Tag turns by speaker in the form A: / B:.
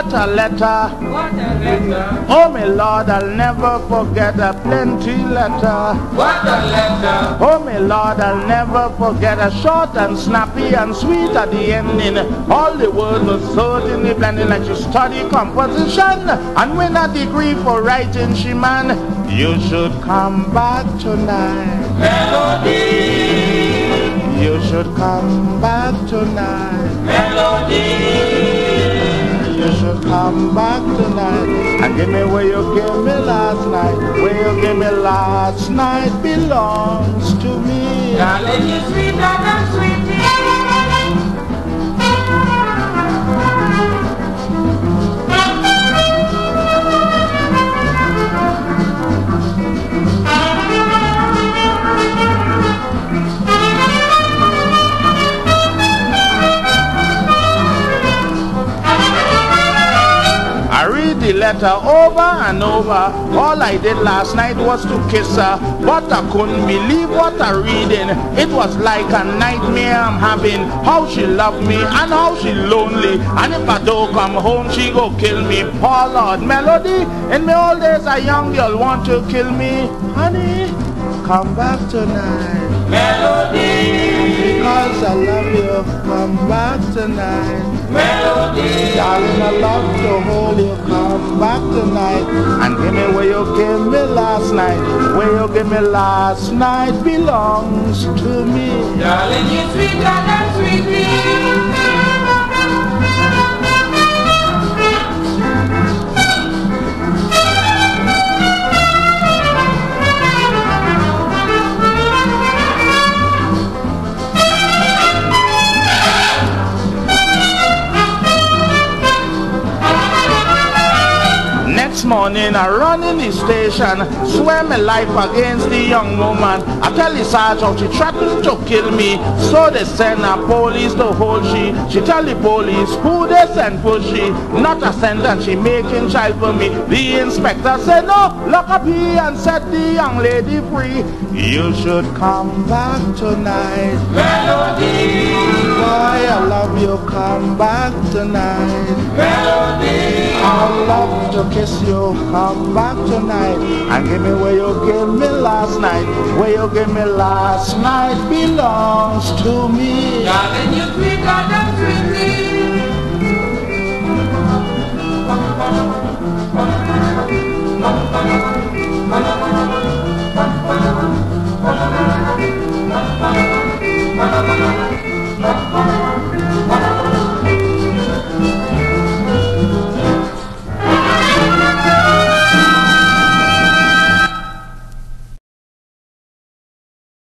A: What a letter.
B: What a letter.
A: Oh, my Lord, I'll never forget a plenty letter.
B: What a letter.
A: Oh, my Lord, I'll never forget a short and snappy and sweet at the ending. All the words were certainly blending like she studied composition and win a degree for writing. She man, you should come back tonight.
B: Melody.
A: You should come back tonight. Come back tonight and give me what you gave me last night. What you gave me last night belongs to me.
B: Darling, you sweeter than sweetie.
A: The letter over and over. All I did last night was to kiss her, but I couldn't believe what I reading. It was like a nightmare I'm having. How she loved me and how she lonely. And if I don't come home, she go kill me. Poor Lord Melody, in my old days a young girl want to kill me. Honey, come back tonight.
B: Melody.
A: Because I love you, come back tonight.
B: Melody.
A: Darling, I love to hold you, come back tonight. And give me where you gave me last night. Where you gave me last night belongs to me.
B: Darling, you sweeter than sweetie.
A: Next morning I run in the station Swear my life against the young woman. I tell the sergeant she threatened to kill me. So they send a police to hold she. She tell the police who they send for she. Not a sentence she making child for me. The inspector said no Lock up he and set the young lady free. You should come back tonight.
B: Melody.
A: Boy I love you come back tonight.
B: Melody.
A: I love to kiss you, come back tonight. And give me where you gave me last night. Where you gave me last night belongs to me.
B: Darling, you think I'm pretty.